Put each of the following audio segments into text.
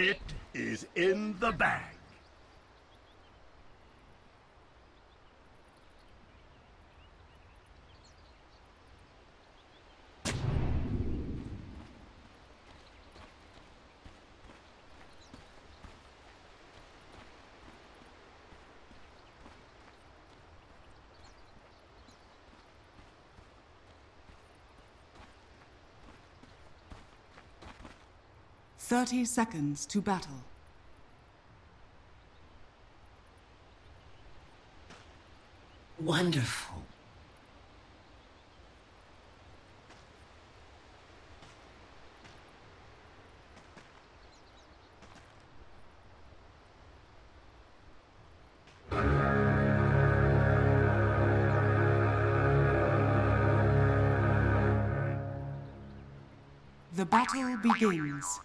It is in the bag. Thirty seconds to battle. Wonderful. The battle begins.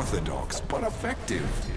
Unorthodox, but effective.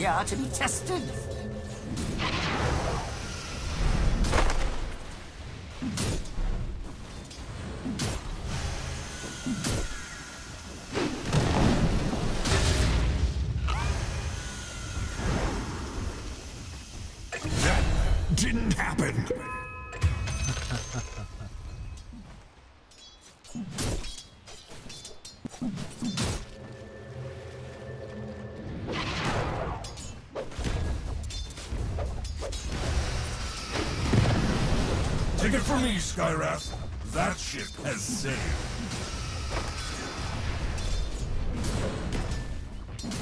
Here to be tested. That didn't happen. Skyrath. That ship has sailed.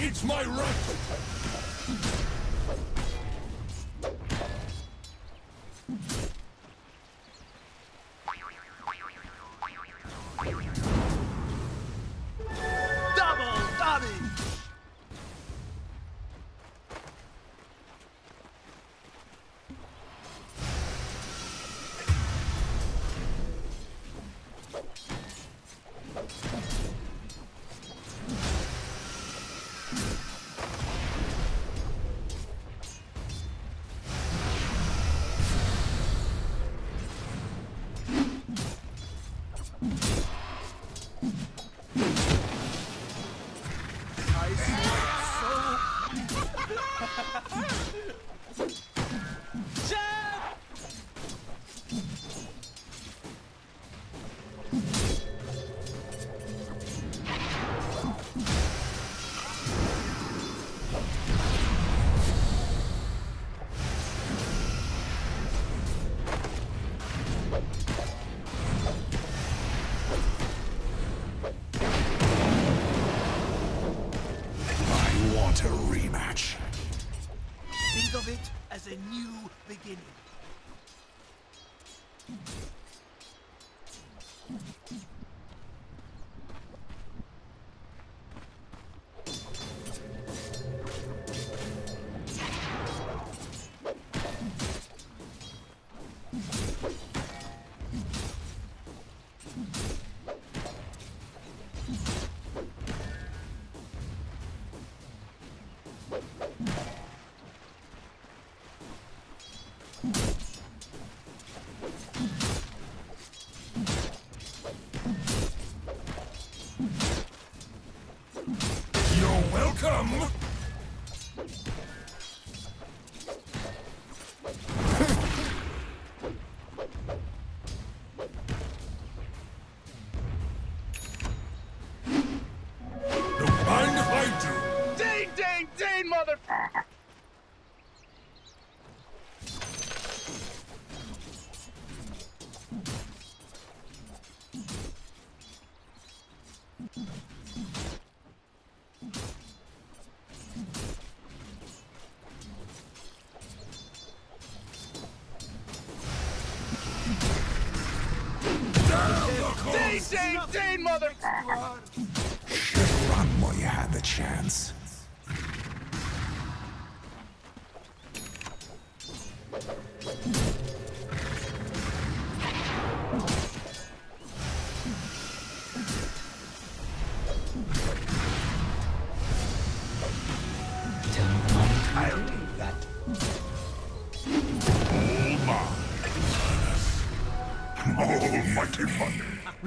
It's my right! Beginning. motherfucker.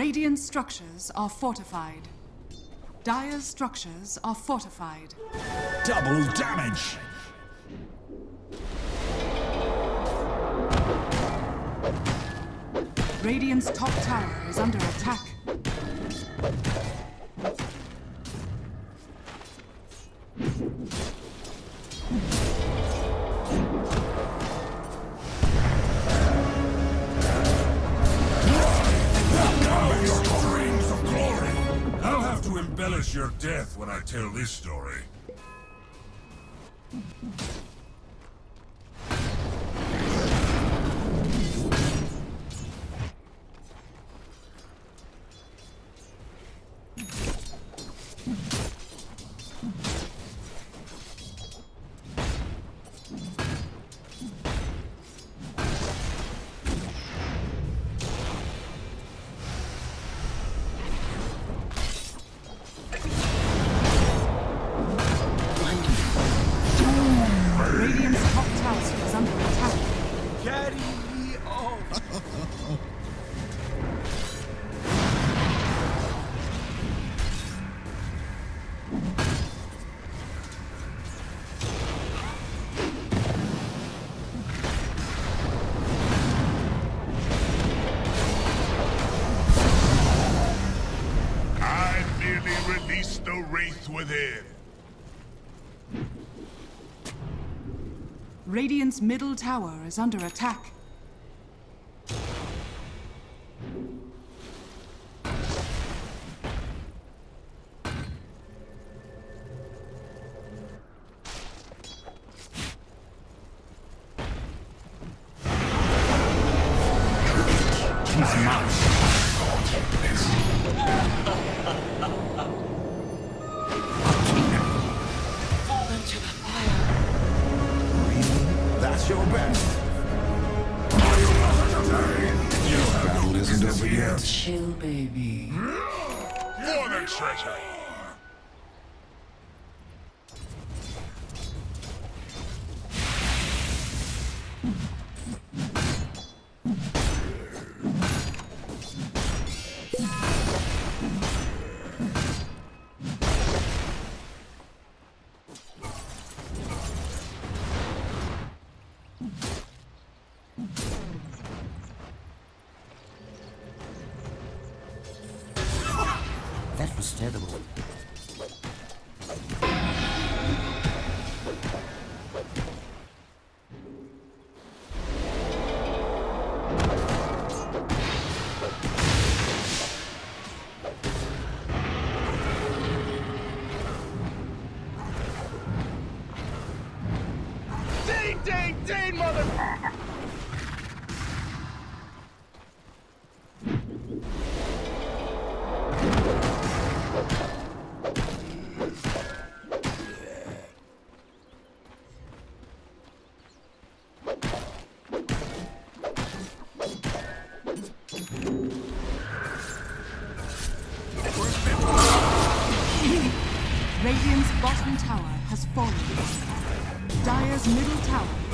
Radiant structures are fortified. Dire's structures are fortified. Double damage! Radiant's top tower is under attack. tell this story. The Wraith within. Radiant's middle tower is under attack.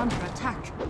Under attack.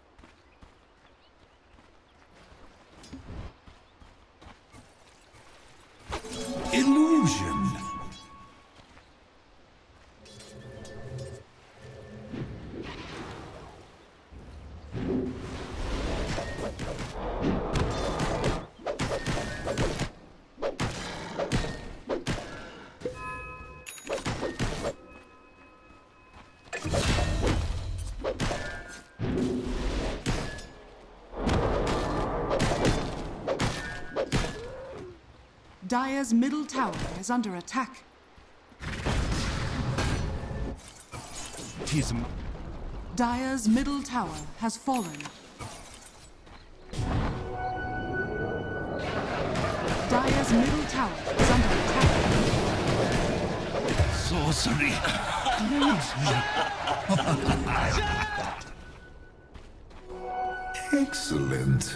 Dire's middle tower is under attack. Tis m- Dire's middle tower has fallen. Dire's middle tower is under attack. sorcery. Excellent.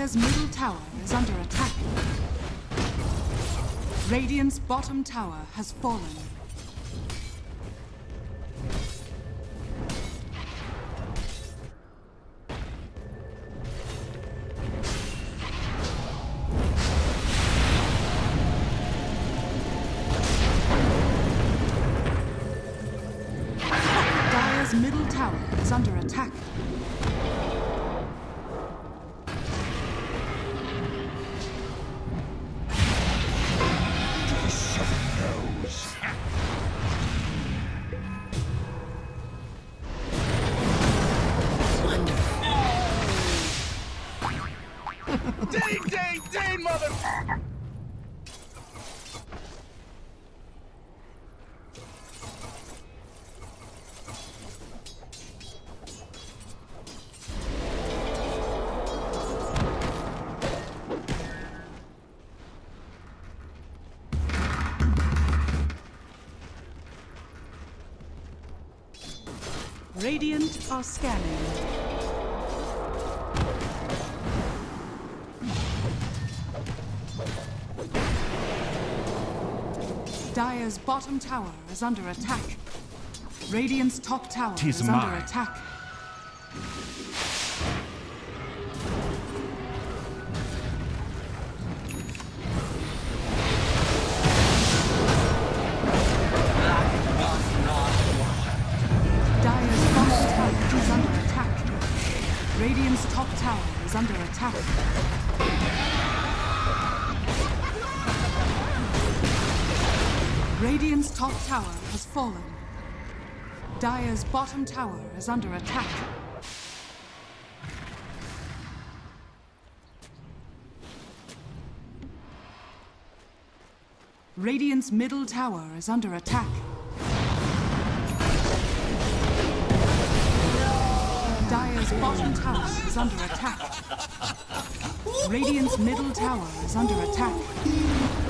Dire's middle tower is under attack. Radiant's bottom tower has fallen. Dire's middle tower is under attack. Are scanning. Dire's bottom tower is under attack. Radiant's top tower Tis is mine. under attack. Radiant's top tower has fallen. Dire's bottom tower is under attack. Radiant's middle tower is under attack. Dire's bottom tower is under attack. Radiant's middle tower is under attack.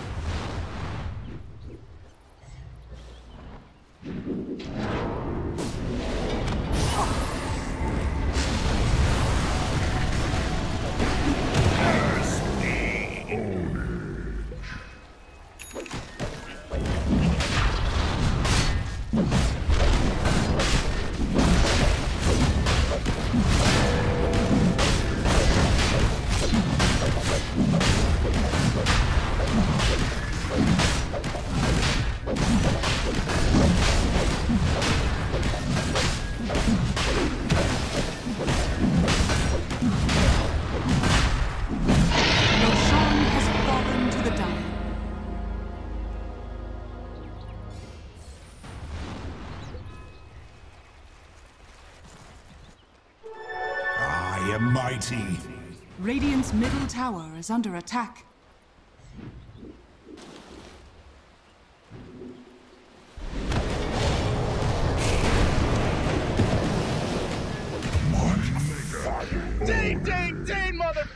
Middle tower is under attack. Ding, ding, ding, mother.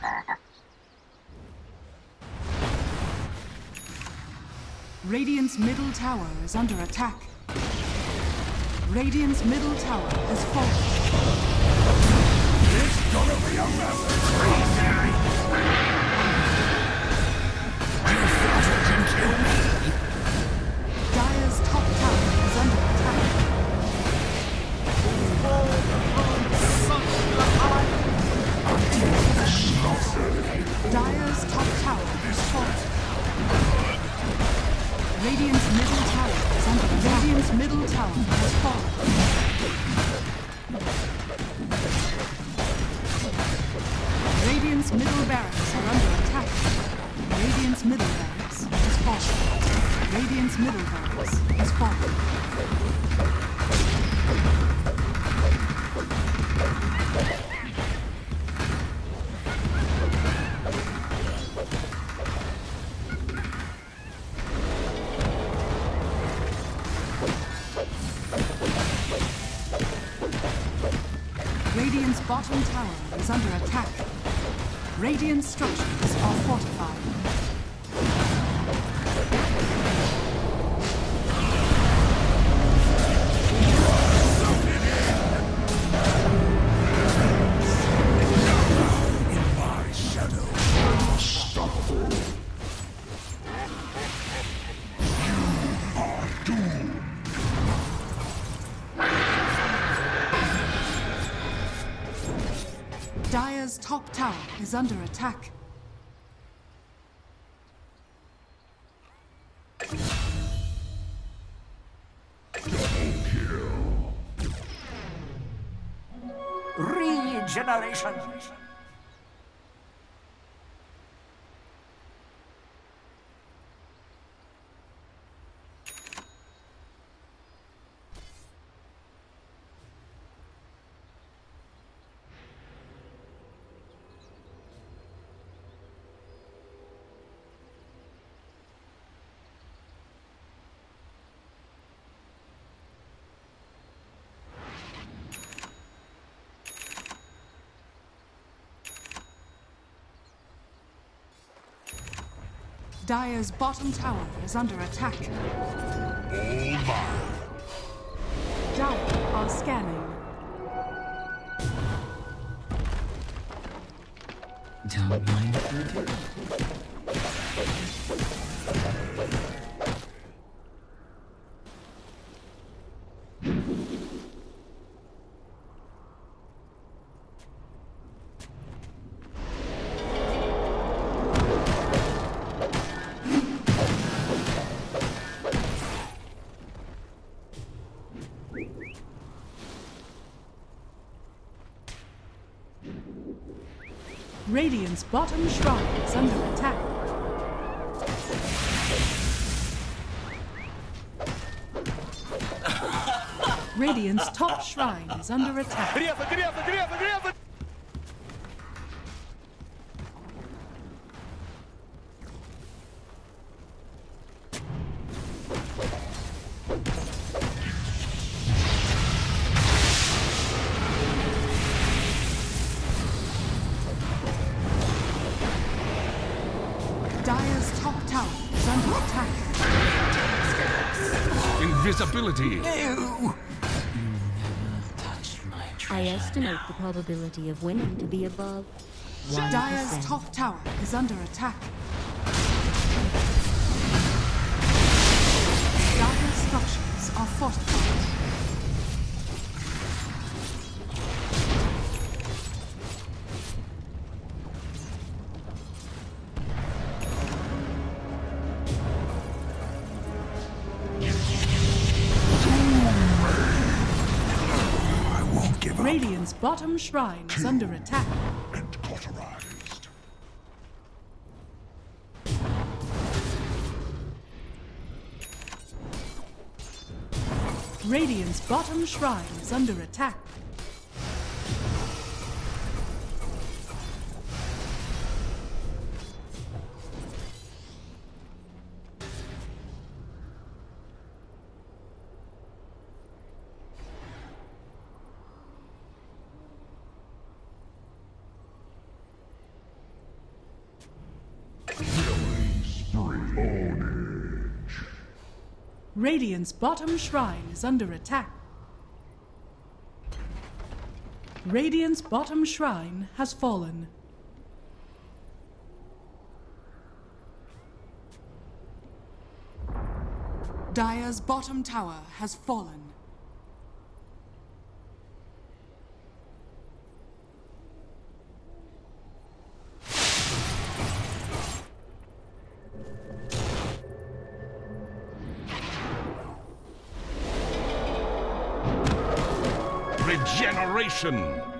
Radiant's middle tower is under attack. Radiant's middle tower has fallen. Dire's top tower is under attack. Top tower is fallen. Radiant's middle tower is under attack. Radiant's middle tower has fallen. Middle barracks has fallen. Radiant's bottom tower is under attack. Radiant structures is under attack. Dire's bottom tower is under attack. All mine. Dire are scanning. Don't mind if bottom shrine is under attack. Radiant's top shrine is under attack. Probability of winning to be above 1%. Dire's top tower is under attack. Dire's structures are fortified. Bottom shrine is under attack. And cauterized. Radiant's bottom shrine is under attack. Radiant's bottom shrine is under attack. Radiant's bottom shrine has fallen. Dire's bottom tower has fallen. Regeneration.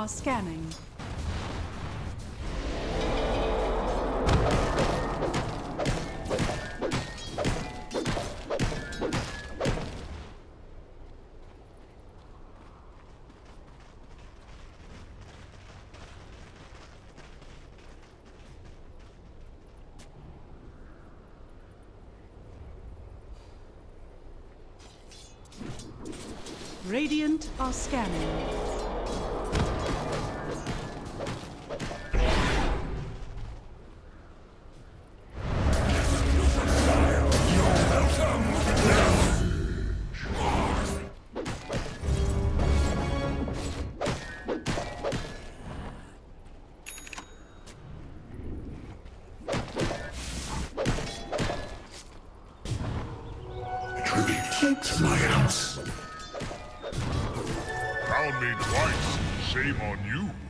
Are scanning. Radiant are scanning. Shame on you.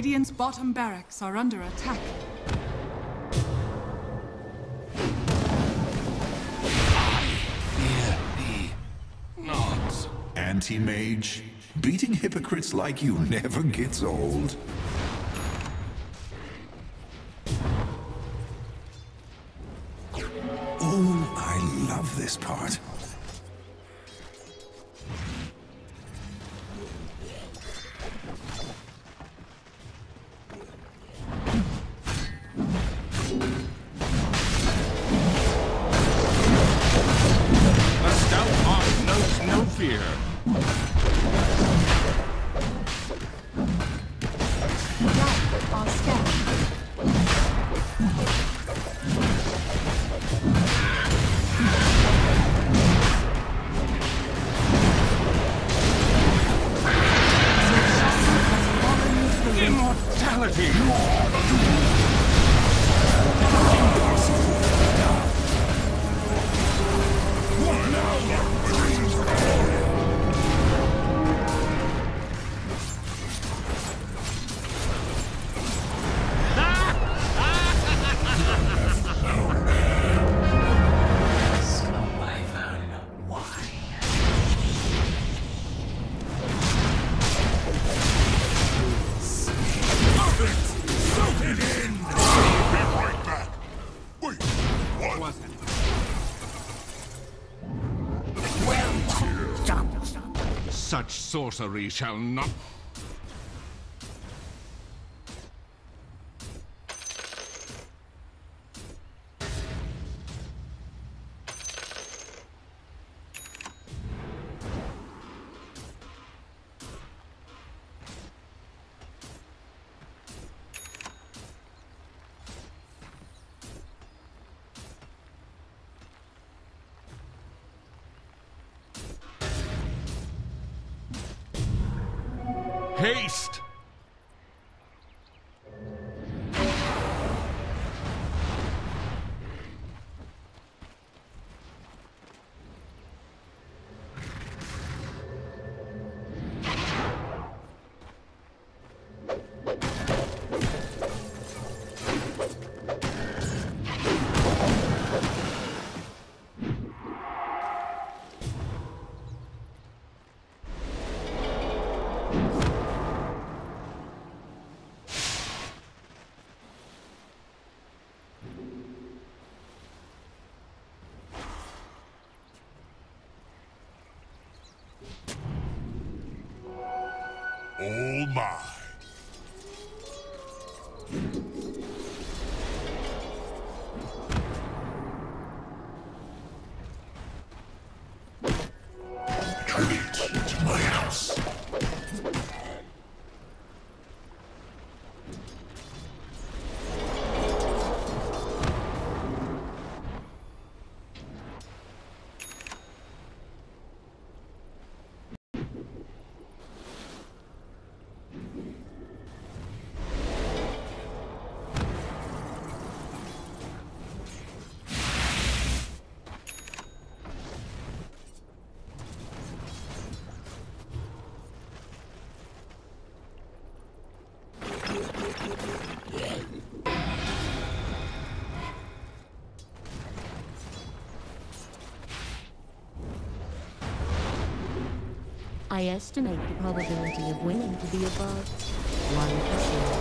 Radiant's bottom barracks are under attack. Fear me not. Anti-mage, beating hypocrites like you never gets old. Sorcery shall not haste. all mine. Tribute. I estimate the probability of winning to be above 1%.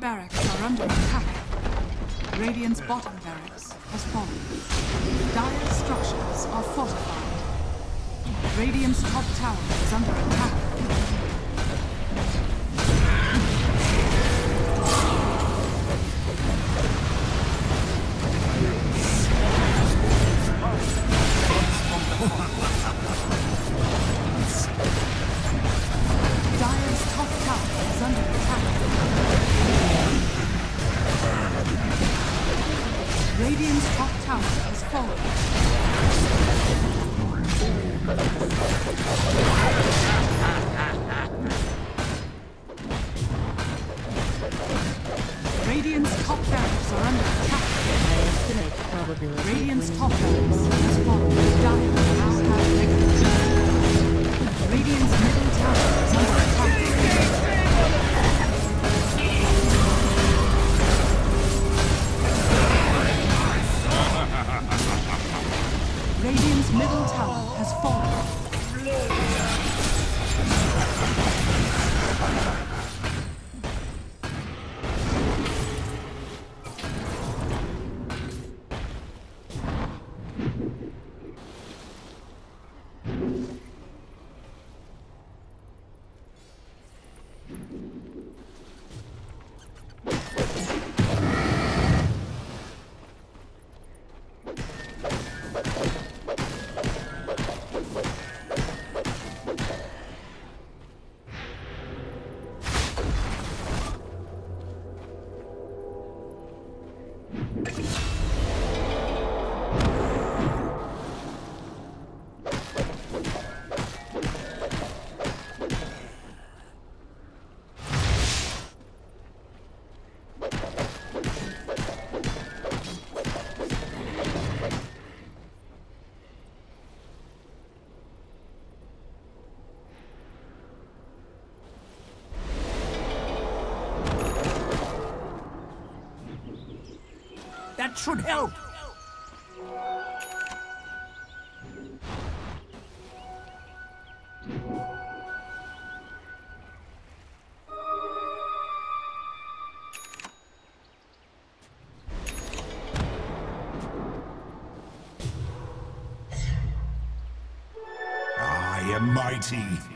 barracks are under attack. Radiant's bottom barracks has fallen. Dire structures are fortified. Radiant's top tower is under attack. should help. I am mighty.